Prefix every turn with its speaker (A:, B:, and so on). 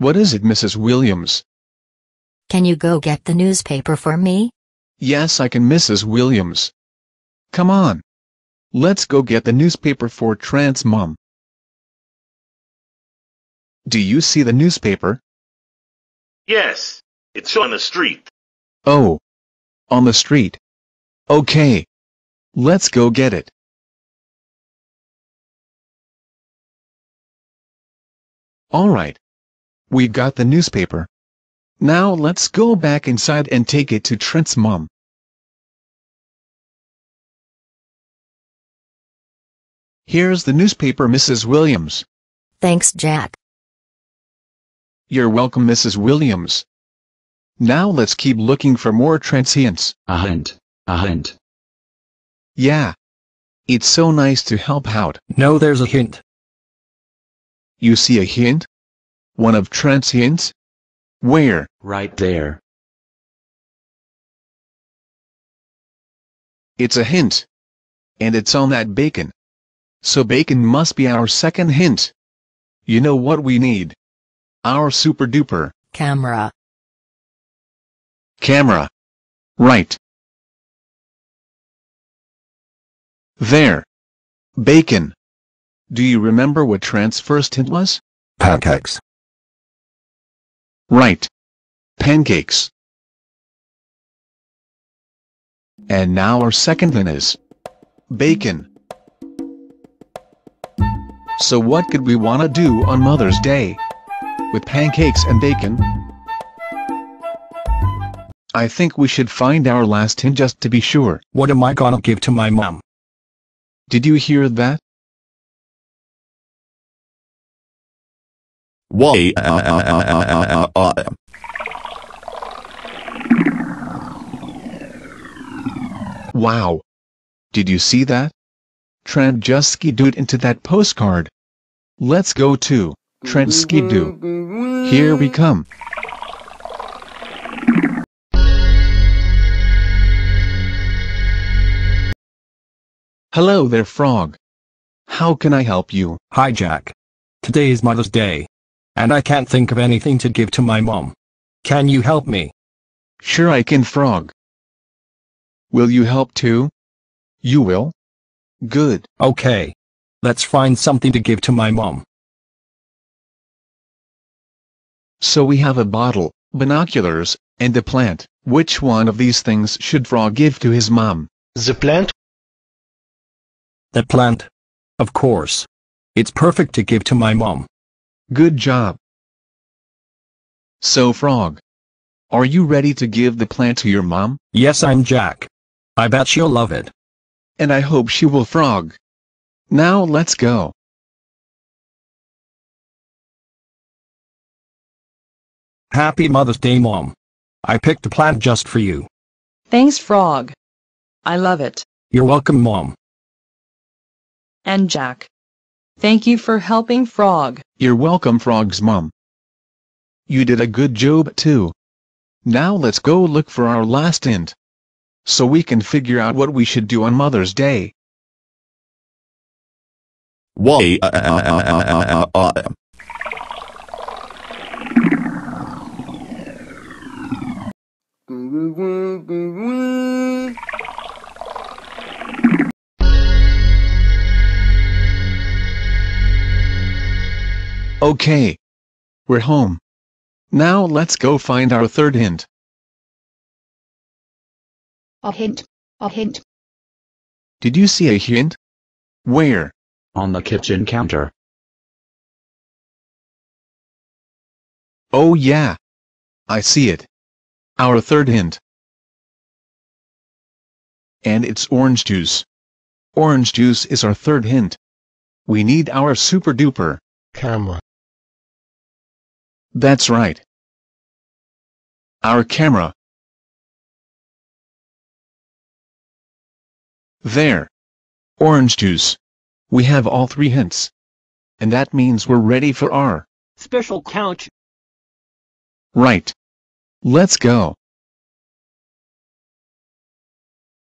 A: What is it, Mrs. Williams?
B: Can you go get the newspaper for me?
A: Yes, I can, Mrs. Williams. Come on. Let's go get the newspaper for Trent's mom. Do you see the newspaper?
C: Yes, it's on the street.
A: Oh. On the street. Okay. Let's go get it. Alright. We got the newspaper. Now let's go back inside and take it to Trent's mom. Here's the newspaper, Mrs. Williams.
B: Thanks, Jack.
A: You're welcome, Mrs. Williams. Now let's keep looking for more Trent's hints.
D: A hint. A hint.
A: Yeah. It's so nice to help out.
E: No, there's a hint.
A: You see a hint? One of Trent's hints? Where?
D: Right there.
A: It's a hint. And it's on that bacon. So bacon must be our second hint. You know what we need? Our super duper
B: Camera.
A: camera. Right. There. Bacon. Do you remember what Trent's first hint was?
E: Pancakes.
A: Right. Pancakes. And now our second hint is bacon. So what could we want to do on Mother's Day? With pancakes and bacon? I think we should find our last hint just to be sure.
E: What am I gonna give to my mom?
A: Did you hear that?
F: Why?
A: Wow. Did you see that? Trent just skidooed into that postcard. Let's go to Trent skidoo. Here we come. Hello there, Frog. How can I help you?
E: Hi, Jack. Today is Mother's Day. And I can't think of anything to give to my mom. Can you help me?
A: Sure I can, Frog. Will you help too? You will? Good.
E: Okay. Let's find something to give to my mom.
A: So we have a bottle, binoculars, and a plant. Which one of these things should Frog give to his mom?
C: The plant?
E: The plant. Of course. It's perfect to give to my mom.
A: Good job. So Frog, are you ready to give the plant to your mom?
E: Yes, I'm Jack. I bet she'll love it.
A: And I hope she will Frog. Now let's go.
E: Happy Mother's Day, Mom. I picked a plant just for you.
G: Thanks, Frog. I love it.
E: You're welcome, Mom.
G: And Jack. Thank you for helping Frog.
A: You're welcome Frog's mom. You did a good job too. Now let's go look for our last hint. So we can figure out what we should do on Mother's Day.
F: Why?
A: Okay. We're home. Now let's go find our third hint.
H: A hint. A hint.
A: Did you see a hint? Where?
D: On the kitchen counter.
A: Oh yeah. I see it. Our third hint. And it's orange juice. Orange juice is our third hint. We need our super duper
C: Camera.
A: That's right. Our camera. There. Orange juice. We have all three hints. And that means we're ready for our
I: Special couch.
A: right. Let's go.